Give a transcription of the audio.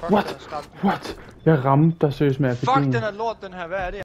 Fuck, What? What? Jeg ramte dig seriøst med Fuck, den er lort, den her. Hvad er det?